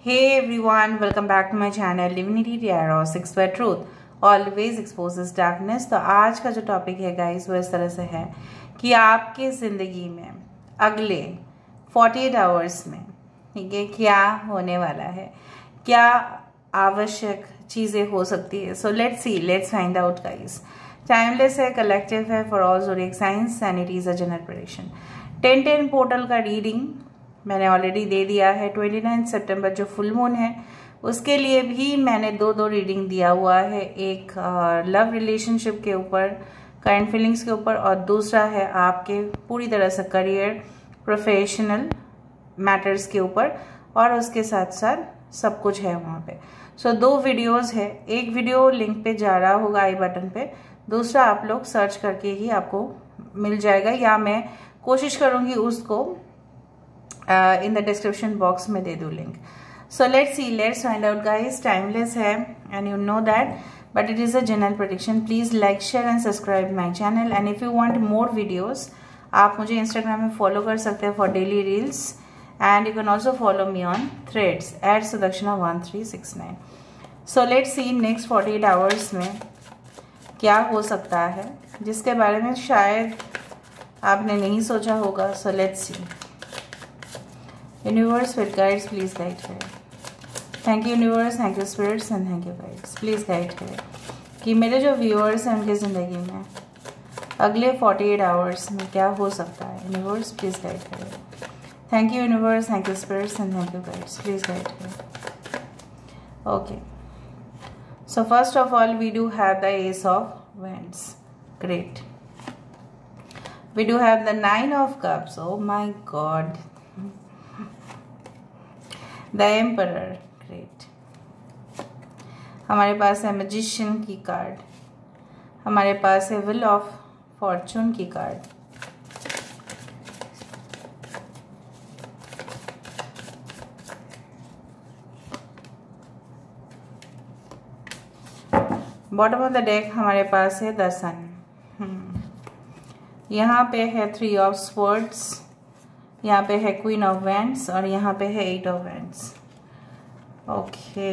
Hey everyone, welcome back to my channel Divinity Tarot Six Word Truth. Always exposes darkness. तो आज का जो topic है guys वो इस तरह से है कि आपके ज़िंदगी में अगले 48 आवर्स में ठीक है क्या होने वाला है क्या आवश्यक चीज़ें हो सकती है so let's see let's find out guys timeless है कलेक्टिव है for all zodiac signs and it is a general ten ten portal का रीडिंग मैंने ऑलरेडी दे दिया है। ट्वेंटी नाइन सेप्टेम्बर जो फुल मून है उसके लिए भी मैंने दो दो रीडिंग दिया हुआ है। एक लव रिलेशनशिप के ऊपर करंट फीलिंग्स के ऊपर और दूसरा है आपके पूरी तरह से करियर प्रोफेशनल मैटर्स के ऊपर और उसके साथ साथ सब कुछ है वहाँ पे। सो so, दो वीडियोस है। एक वीडियो लिंक पे जा रहा होगा आई बटन पे दूसरा आप लोग सर्च करके ही आपको मिल जाएगा या मैं कोशिश करूँगी उसको इन द डिस्क्रिप्शन बॉक्स में दे दू link so let's see let's find out guys timeless है and you know that but it is a general prediction please like share and subscribe my channel and if you want more videos आप मुझे Instagram में follow कर सकते हैं for daily reels and you can also follow me on Threads at Sudakshina one three six nine so let see next forty eight hours में क्या हो सकता है, जिसके बारे में शायद आपने नहीं सोचा होगा. So let's see universe with guides, please guide her. Thank you universe thank you spirits and thank you guides please guide करें कि मेरे जो व्यूअर्स हैं, उनकी ज़िंदगी में अगले 48 आवर्स में क्या हो सकता है? यूनिवर्स प्लीज़ गाइड करें thank you universe thank you spirits and thank you guides please guide करें okay so, first of all, we do have the ace of wands. Great. We do have the nine of cups. Oh my god. The emperor great हमारे पास है magician की card हमारे पास है wheel of fortune की card bottom of the deck हमारे पास है द सन यहाँ पे है थ्री ऑफ़ स्वर्ड्स यहाँ पे है क्वीन ऑफ़ वैंड्स और यहाँ पे है eight of wands okay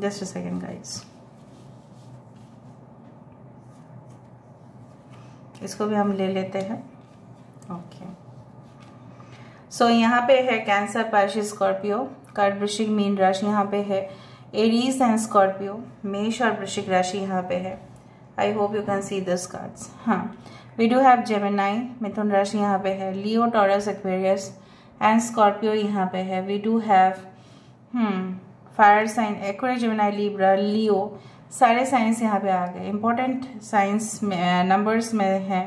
just a second guys इसको भी हम ले लेते हैं. ओके सो यहाँ पे है कैंसर पार्शी स्कॉर्पियो कर्ड वृश्चिक मीन राशि यहाँ पे है. एरीज एंड स्कॉर्पियो मेष और वृश्चिक राशि यहाँ पे है. I hope you can see this cards हाँ. वी डू हैव जेमिनाई मिथुन राशि यहाँ पे है Leo Taurus Aquarius and Scorpio यहाँ पे है. We do have fire sign Aquarius Gemini Libra Leo सारे साइंस यहाँ पे आ गए. इंपॉर्टेंट साइंस में नंबर्स में है.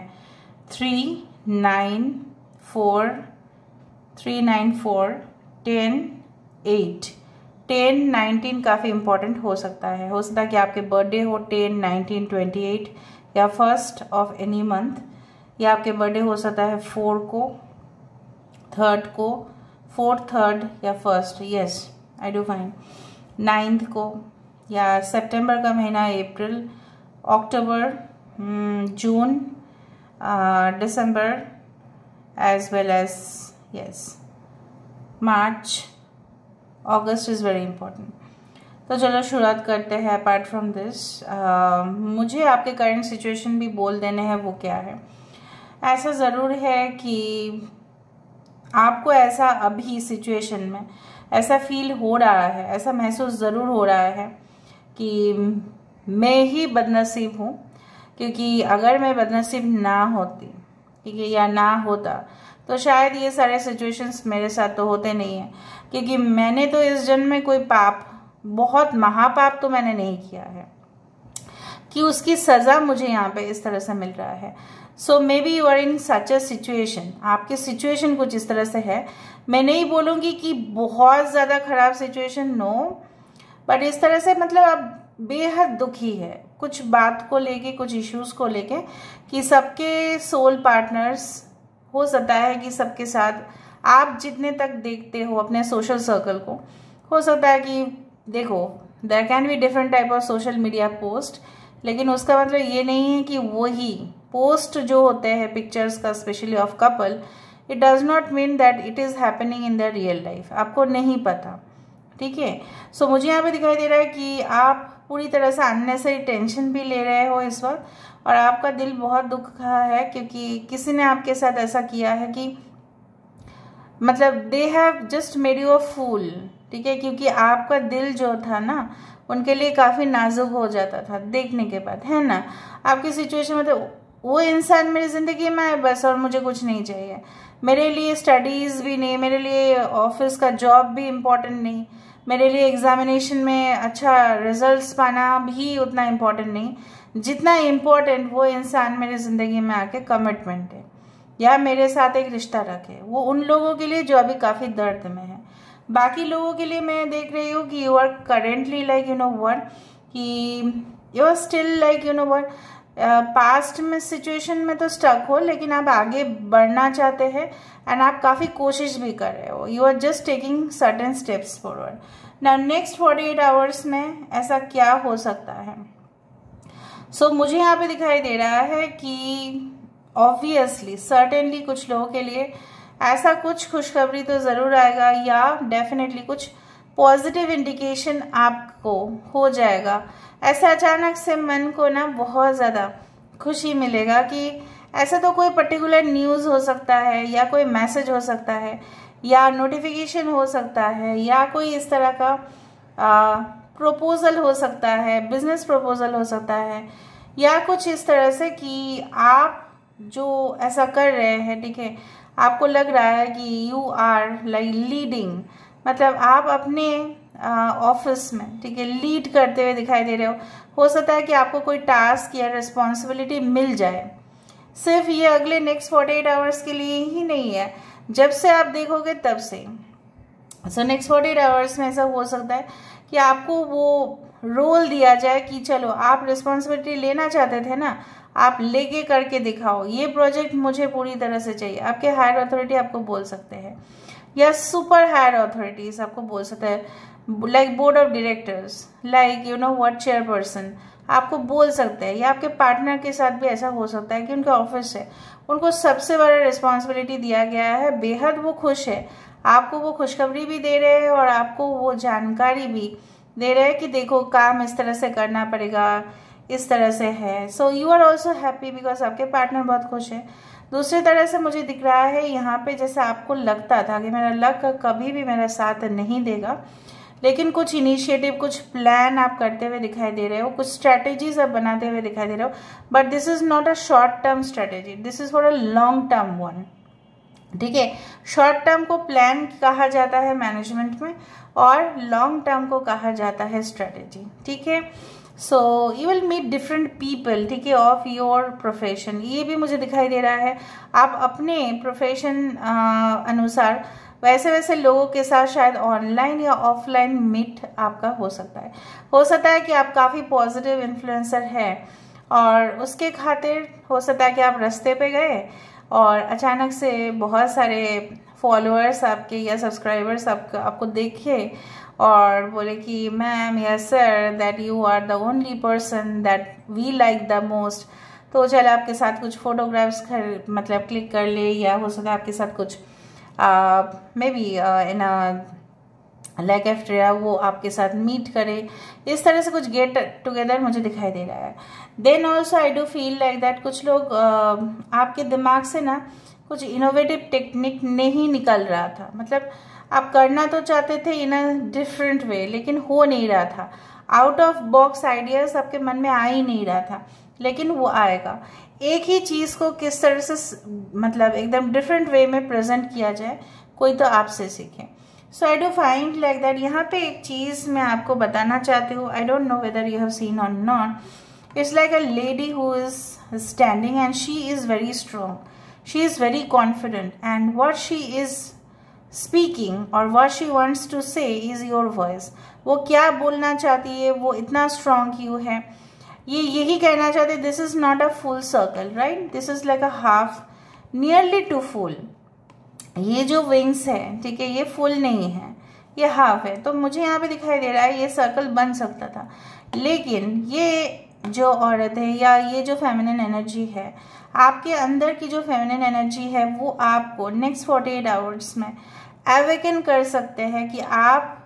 Three nine four three nine four ten eight ten nineteen काफ़ी इंपॉर्टेंट हो सकता है. हो सकता है कि आपके बर्थडे हो टेन नाइनटीन ट्वेंटी एट या फ़र्स्ट ऑफ़ एनी मंथ या आपके बर्थडे हो सकता है फोर को थर्ड को फोर्थ थर्ड या first yes I do five ninth को, या सितंबर का महीना April October June December as well as yes March August is very important तो चलो शुरुआत करते हैं अपार्ट फ्रॉम दिस मुझे आपके करंट सिचुएशन भी बोल देने हैं, वो क्या है? ऐसा ज़रूर है कि आपको ऐसा अभी सिचुएशन में ऐसा फील हो रहा है, ऐसा महसूस ज़रूर हो रहा है कि मैं ही बदनसीब हूँ, क्योंकि अगर मैं बदनसीब ना होती, ठीक है, या ना होता तो शायद ये सारे सिचुएशंस मेरे साथ तो होते नहीं हैं, क्योंकि मैंने तो इस जन्म में कोई पाप बहुत महापाप तो मैंने नहीं किया है कि उसकी सज़ा मुझे यहाँ पे इस तरह से मिल रहा है। So maybe you are in such a situation आपकी सिचुएशन कुछ इस तरह से है। मैं नहीं बोलूँगी कि बहुत ज़्यादा ख़राब सिचुएशन नो बट इस तरह से मतलब आप बेहद दुखी है। कुछ बात को लेके, कुछ इश्यूज़ को लेके कि सबके सोल पार्टनर्स हो सकता है कि सबके साथ आप जितने तक देखते हो अपने सोशल सर्कल को, हो सकता है कि देखो there can be different type of social media post लेकिन उसका मतलब ये नहीं है कि वही पोस्ट जो होते हैं पिक्चर्स का specially of couple it does not mean that it is happening in the real life आपको नहीं पता, ठीक है? सो मुझे यहाँ पे दिखाई दे रहा है कि आप पूरी तरह से अननेसरी टेंशन भी ले रहे हो इस वक्त, और आपका दिल बहुत दुख रहा है क्योंकि किसी ने आपके साथ ऐसा किया है कि मतलब they have just made you a fool ठीक है? क्योंकि आपका दिल जो था ना, उनके लिए काफ़ी नाजुक हो जाता था देखने के बाद, है ना? आपकी सिचुएशन में तो वो इंसान मेरी ज़िंदगी में है बस और मुझे कुछ नहीं चाहिए। मेरे लिए स्टडीज़ भी नहीं, मेरे लिए ऑफ़िस का जॉब भी इम्पोर्टेंट नहीं, मेरे लिए एग्जामिनेशन में अच्छा रिजल्ट्स पाना भी उतना इम्पोर्टेंट नहीं। जितना इम्पोर्टेंट वो इंसान मेरी ज़िंदगी में आके कमिटमेंट है। या मेरे साथ एक रिश्ता रखे। वो उन लोगों के लिए जो अभी काफ़ी दर्द में है। बाकी लोगों के लिए मैं देख रही हूँ कि you are currently like you know one कि you are still like you know one past में सिचुएशन में तो स्टक हो लेकिन आप आगे बढ़ना चाहते हैं एंड आप काफ़ी कोशिश भी कर रहे हो। You are just taking certain steps forward ना नेक्स्ट फोर्टी एट आवर्स में ऐसा क्या हो सकता है? सो so, मुझे यहाँ पे दिखाई दे रहा है कि ऑब्वियसली सर्टेनली कुछ लोगों के लिए ऐसा कुछ खुशखबरी तो ज़रूर आएगा या डेफिनेटली कुछ पॉजिटिव इंडिकेशन आपको हो जाएगा। ऐसे अचानक से मन को ना बहुत ज़्यादा खुशी मिलेगा कि ऐसा तो कोई पर्टिकुलर न्यूज़ हो सकता है या कोई मैसेज हो सकता है या नोटिफिकेशन हो सकता है या कोई इस तरह का प्रपोजल हो सकता है बिज़नेस प्रपोजल हो सकता है या कुछ इस तरह से कि आप जो ऐसा कर रहे हैं, ठीक है आपको लग रहा है कि यू आर लाइक लीडिंग मतलब आप अपने ऑफ़िस में, ठीक है लीड करते हुए दिखाई दे रहे हो। हो सकता है कि आपको कोई टास्क या रिस्पॉन्सिबिलिटी मिल जाए। सिर्फ़ ये अगले नेक्स्ट फोर्टी एट आवर्स के लिए ही नहीं है। जब से आप देखोगे तब से। So next forty eight hours में ऐसा हो सकता है कि आपको वो रोल दिया जाए कि चलो, आप रिस्पॉन्सिबिलिटी लेना चाहते थे ना आप लेके करके दिखाओ। ये प्रोजेक्ट मुझे पूरी तरह से चाहिए। आपके हायर अथॉरिटी आपको बोल सकते हैं। या सुपर हायर अथॉरिटीज आपको बोल सकते हैं। Like board of directors like you know what chairperson आपको बोल सकते हैं। या आपके पार्टनर के साथ भी ऐसा हो सकता है कि उनके ऑफ़िस है। उनको सबसे बड़ा रिस्पॉन्सिबिलिटी दिया गया है। बेहद वो खुश है। आपको वो खुशखबरी भी दे रहे हैं और आपको वो जानकारी भी दे रहे हैं कि देखो, काम इस तरह से करना पड़ेगा। इस तरह से है। So you are also happy because आपके पार्टनर बहुत खुश है। दूसरी तरह से मुझे दिख रहा है, यहाँ पे जैसे आपको लगता था कि मेरा लक कभी भी मेरा साथ नहीं देगा, लेकिन कुछ इनिशिएटिव कुछ प्लान आप करते हुए दिखाई दे रहे हो, कुछ स्ट्रेटेजीज आप बनाते हुए दिखाई दे रहे हो but this is not a short term strategy this is for a long term one ठीक है? शॉर्ट टर्म को प्लान कहा जाता है मैनेजमेंट में, और लॉन्ग टर्म को कहा जाता है स्ट्रेटेजी ठीक है? So you will meet different people ठीक है ऑफ़ योर प्रोफेशन ये भी मुझे दिखाई दे रहा है। आप अपने प्रोफेशन अनुसार वैसे वैसे लोगों के साथ शायद ऑनलाइन या ऑफलाइन मीट आपका हो सकता है। हो सकता है कि आप काफ़ी पॉजिटिव इन्फ्लुएंसर हैं और उसके खातिर हो सकता है कि आप रास्ते पे गए और अचानक से बहुत सारे फॉलोअर्स आपके या सब्सक्राइबर्स आपको आपको देखे। और बोले कि मैम या sir that you are the only person that we like the most तो चल आपके साथ कुछ फोटोग्राफ्स कर मतलब क्लिक कर ले या हो सकता है आपके साथ कुछ maybe in like after वो आपके साथ मीट करे। इस तरह से कुछ गेट टुगेदर मुझे दिखाई दे रहा है। Then also I do feel like that कुछ लोग uh, आपके दिमाग से ना कुछ इनोवेटिव टेक्निक नहीं निकल रहा था। मतलब आप करना तो चाहते थे इन अ डिफरेंट वे लेकिन हो नहीं रहा था। आउट ऑफ़ बॉक्स आइडियाज़ आपके मन में आ ही नहीं रहा था, लेकिन वो आएगा। एक ही चीज़ को किस तरह से मतलब एकदम डिफरेंट वे में प्रेजेंट किया जाए, कोई तो आपसे सीखे। So I do find like that यहाँ पे एक चीज़ मैं आपको बताना चाहती हूँ I don't know whether you have seen on not it's like a lady who is standing and she is very strong she is very confident and what she is speaking और what she wants to say is your voice वो क्या बोलना चाहती है, वो इतना strong क्यों है? ये यही कहना चाहते this is not a full circle right this is like a half nearly to full ये जो विंग्स है, ठीक है, ये फुल नहीं है, ये हाफ़ है। तो मुझे यहाँ पे दिखाई दे रहा है, ये सर्कल बन सकता था। लेकिन ये जो औरत है या ये जो फेमिनिन एनर्जी है, आपके अंदर की जो फेमिनिन एनर्जी है, वो आपको नेक्स्ट फोर्टी एट आवर्स में एवेकन कर सकते हैं कि आप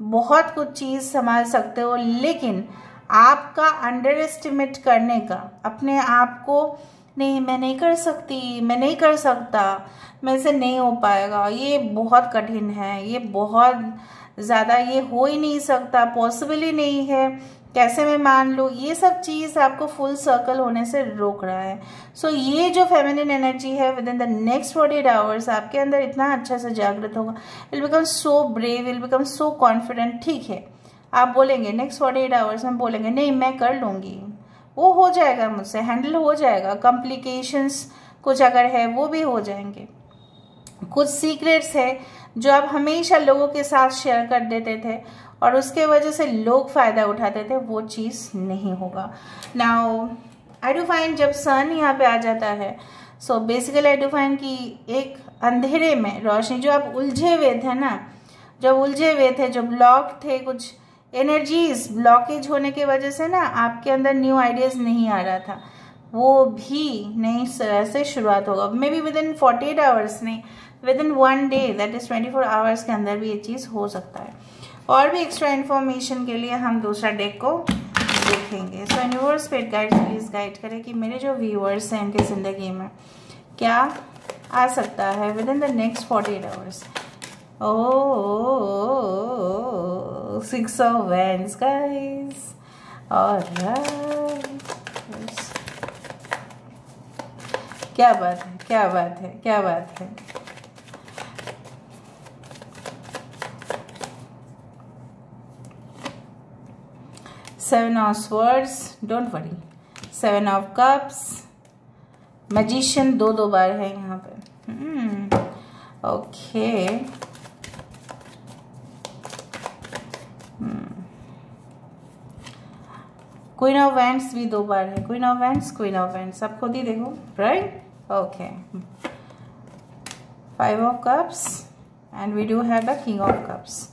बहुत कुछ चीज़ संभाल सकते हो, लेकिन आपका अंडर एस्टिमेट करने का, अपने आप को, नहीं, मैं नहीं कर सकती, मैं नहीं कर सकता, मैं से नहीं हो पाएगा, ये बहुत कठिन है, ये बहुत ज़्यादा ये हो ही नहीं सकता पॉसिबल ही नहीं है। कैसे मैं मान लूँ? ये सब चीज़ आपको फुल सर्कल होने से रोक रहा है। सो so, ये जो फेमिनिन एनर्जी है within the next forty eight hours आपके अंदर इतना अच्छा से जागृत होगा। Will become so brave will become so confident ठीक है? आप बोलेंगे नेक्स्ट फोर्टी एट आवर्स में बोलेंगे नहीं मैं कर लूँगी। वो हो जाएगा मुझसे हैंडल हो जाएगा। कॉम्प्लिकेशंस कुछ अगर है वो भी हो जाएँगे। कुछ सीक्रेट्स है जो आप हमेशा लोगों के साथ शेयर कर देते थे। और उसके वजह से लोग फ़ायदा उठाते थे, वो चीज़ नहीं होगा। नाउ आई डू फाइन जब सन यहाँ पे आ जाता है so basically I do find कि एक अंधेरे में रोशनी, जो आप उलझे हुए थे ना, जब उलझे हुए थे जो ब्लॉक थे कुछ एनर्जीज ब्लॉकेज होने की वजह से ना आपके अंदर न्यू आइडियाज़ नहीं आ रहा था। वो भी नई तरह से शुरुआत होगा। Maybe within forty eight hours नहीं within one day that is twenty four hours के अंदर भी ये चीज़ हो सकता है। और भी एक्स्ट्रा इन्फॉर्मेशन के लिए हम दूसरा डेक को देखेंगे। So universe paid guide please guide करें कि मेरे जो व्यूअर्स हैं इनकी ज़िंदगी में क्या आ सकता है within the next forty eight hours oh six of wands guys और क्या बात है, क्या बात है, क्या बात है? Seven of swords, don't worry. Seven of cups. Magician, दो दो बार है यहाँ पे। ओके क्वीन ऑफ़ वैंड्स भी दो बार है। Queen of wands queen of wands आप खुद ही देखो। Right okay five of cups and we do have the king of cups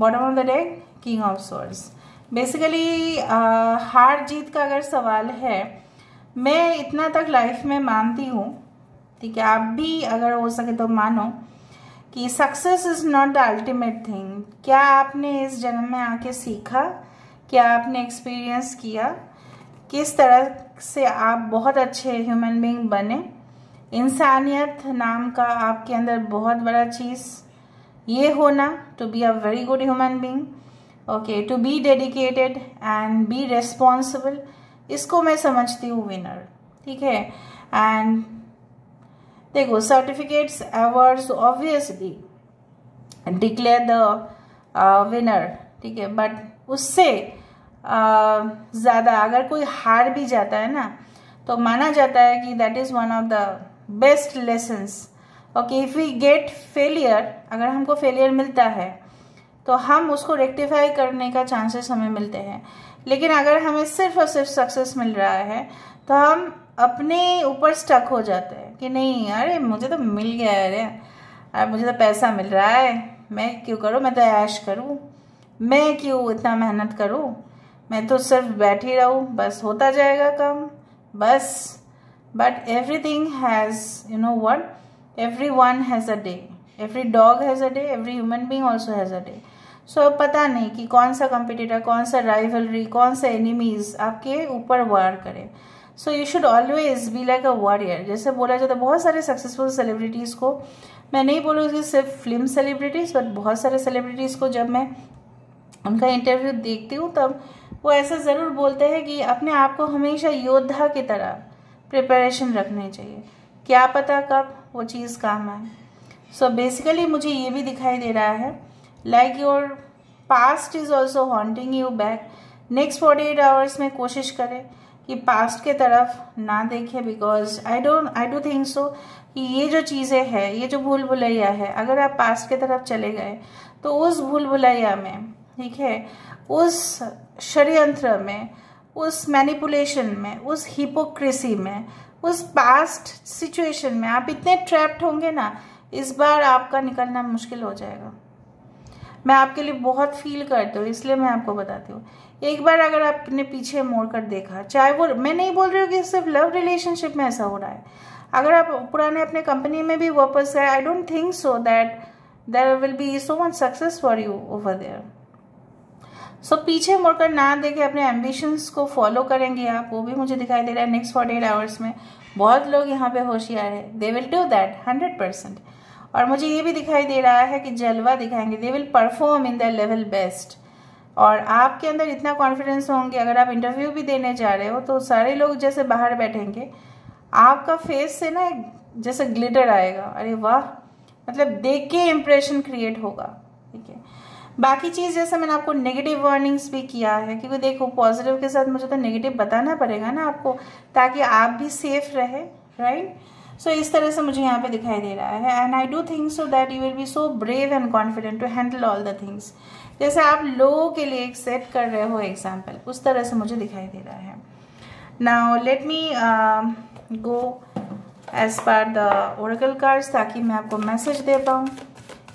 bottom of the deck king of swords. Basically हार जीत का अगर सवाल है, मैं इतना तक लाइफ में मानती हूँ, ठीक है, आप भी अगर हो सके तो मानो, कि success is not the ultimate thing क्या आपने इस जन्म में आके सीखा? क्या आपने एक्सपीरियंस किया? किस तरह से आप बहुत अच्छे ह्यूमन बींग बने? इंसानियत नाम का आपके अंदर बहुत बड़ा चीज़ ये होना to be a very good human being okay to be dedicated and be responsible इसको मैं समझती हूँ विनर ठीक है एंड देखो certificates awards obviously declare the winner ठीक है? बट उससे uh, ज़्यादा अगर कोई हार भी जाता है ना तो माना जाता है कि that is one of the best lessons okay if we get failure अगर हमको फेलियर मिलता है तो हम उसको रेक्टिफाई करने का चांसेस हमें मिलते हैं। लेकिन अगर हमें सिर्फ़ और सिर्फ़ सक्सेस मिल रहा है तो हम अपने ऊपर स्टक हो जाते हैं कि नहीं अरे मुझे तो मिल गया है अरे अरे मुझे तो पैसा मिल रहा है। मैं क्यों करूँ? मैं तो ऐश करूँ। मैं क्यों इतना मेहनत करूँ? मैं तो सिर्फ़ बैठी रहूँ, बस होता जाएगा काम। बस। But everything has you know what everyone has a day every dog has a day every human being also has a day so so, पता नहीं कि कौन सा कंपिटिटर कौन सा राइवलरी कौन सा एनिमीज आपके ऊपर वार करे। So you should always be like a warrior जैसे बोला जाता है बहुत सारे सक्सेसफुल सेलिब्रिटीज़ को मैं नहीं बोलूँगी सिर्फ़ फ़िल्म सेलिब्रिटीज़ बट बहुत सारे सेलिब्रिटीज़ को जब मैं उनका इंटरव्यू देखती हूँ तब वो ऐसा ज़रूर बोलते हैं कि अपने आप को हमेशा योद्धा की तरह प्रिपरेशन रखनी चाहिए। क्या पता कब वो चीज़ काम आए। सो बेसिकली मुझे ये भी दिखाई दे रहा है like your past is also haunting you back next forty eight hours में कोशिश करें कि पास्ट के तरफ़ ना देखें because I don't I do think so कि ये जो चीज़ें हैं, ये जो भूल भुलैया है, अगर आप पास्ट के तरफ़ चले गए तो उस भूल भुलैया में, ठीक है, उस षडयंत्र में, उस मैनिपुलेशन में, उस हिपोक्रेसी में, उस पास्ट सिचुएशन में आप इतने ट्रैप्ड होंगे ना इस बार आपका निकलना मुश्किल हो जाएगा। मैं आपके लिए बहुत फील करती हूँ, इसलिए मैं आपको बताती हूँ। एक बार अगर आपने पीछे मोड़ कर देखा, चाहे वो, मैं नहीं बोल रही हूँ कि सिर्फ़ लव रिलेशनशिप में ऐसा हो रहा है। अगर आप पुराने अपने कंपनी में भी वापस आए I don't think so that there will be so much success for you over there so पीछे मुड़कर ना देखे अपने एम्बिशंस को फॉलो करेंगे आप, वो भी मुझे दिखाई दे रहा है नेक्स्ट फोर्टी एट आवर्स में। बहुत लोग यहाँ पे होशियार है। They will do that hundred percent और मुझे ये भी दिखाई दे रहा है कि जलवा दिखाएँगे। They will perform in the level best और आपके अंदर इतना कॉन्फिडेंस होंगे, अगर आप इंटरव्यू भी देने जा रहे हो तो सारे लोग जैसे बाहर बैठेंगे, आपका फेस से ना जैसे ग्लिटर आएगा। अरे वाह! मतलब देख के इम्प्रेशन क्रिएट होगा। ठीक है? बाकी चीज़ जैसे मैंने आपको नेगेटिव वार्निंग्स भी किया है, क्योंकि देखो पॉजिटिव के साथ मुझे तो नेगेटिव बताना पड़ेगा ना आपको, ताकि आप भी सेफ़ रहे राइट सो so, इस तरह से मुझे यहाँ पे दिखाई दे रहा है। And I do think so that you will be so brave and confident to handle all the things जैसे आप लोगों के लिए एक सेट कर रहे हो एग्ज़ाम्पल उस तरह से मुझे दिखाई दे रहा है। Now let me go as per the oracle cards ताकि मैं आपको मैसेज दे पाऊँ।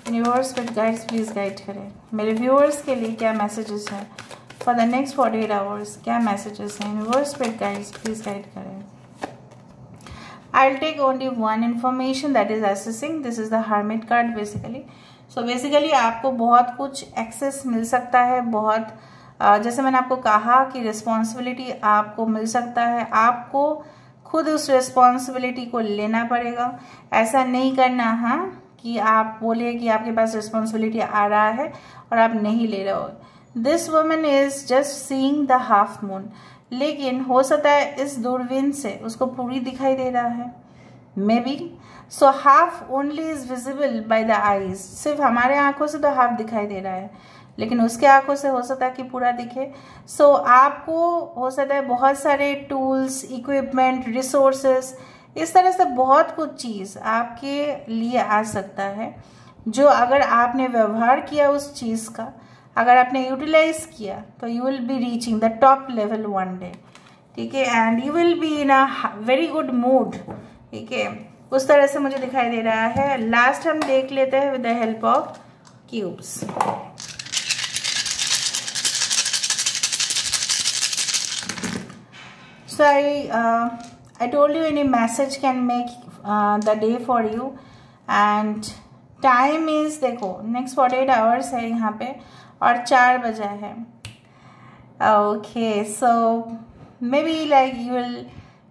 Universe with guides please guide करें। मेरे व्यूअर्स के लिए क्या मैसेजेस हैं? For the next forty eight hours क्या मैसेजेस हैं? Universe with guides please guide करें। I will take only one information that is assessing this is the hermit card basically so आपको बहुत कुछ एक्सेस मिल सकता है, बहुत जैसे मैंने आपको कहा कि रिस्पॉन्सिबिलिटी आपको मिल सकता है, आपको खुद उस रिस्पॉन्सिबिलिटी को लेना पड़ेगा। ऐसा नहीं करना हाँ कि आप बोलिए कि आपके पास रिस्पॉन्सिबिलिटी आ रहा है और आप नहीं ले रहे हो। This woman is just seeing the half moon लेकिन हो सकता है इस दूरबीन से उसको पूरी दिखाई दे रहा है। Maybe so half only is visible by the eyes सिर्फ़ हमारे आँखों से तो हाफ़ दिखाई दे रहा है। लेकिन उसके आँखों से हो सकता है कि पूरा दिखे। सो so, आपको हो सकता है बहुत सारे टूल्स इक्विपमेंट रिसोर्सेस इस तरह से बहुत कुछ चीज़ आपके लिए आ सकता है जो अगर आपने व्यवहार किया उस चीज़ का अगर आपने यूटिलाइज किया तो you will be reaching the top level one day ठीक है? And you will be in a very good mood ठीक है? उस तरह से मुझे दिखाई दे रहा है। लास्ट हम देख लेते हैं with the help of cubes uh, I told you any message can make uh, the day for you. And time is देखो नेक्स्ट फोर्टी एट आवर्स है यहाँ पे। और चार बजा है। Okay so maybe like you will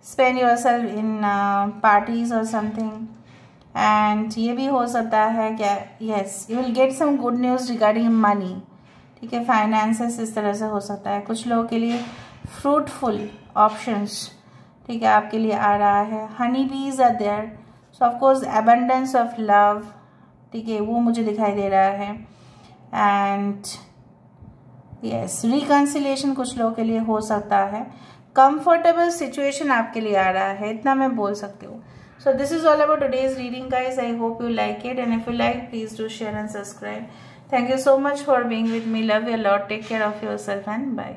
spend yourself in parties और something and ये भी हो सकता है क्या yes you will get some good news regarding money ठीक है फाइनेंसेस इस तरह से हो सकता है। कुछ लोगों के लिए फ्रूटफुल ऑप्शंस ठीक है, आपके लिए आ रहा है। Honey bees are there so of course abundance of love ठीक है, वो मुझे दिखाई दे रहा है। एंड यस रिकन्सिलेशन कुछ लोगों के लिए हो सकता है। कंफर्टेबल सिचुएशन आपके लिए आ रहा है, इतना मैं बोल सकती हूँ। So this is all about today's reading का is I hope you like it and if you like please do share and subscribe thank you so much for being with me love your lot take care of yourself and bye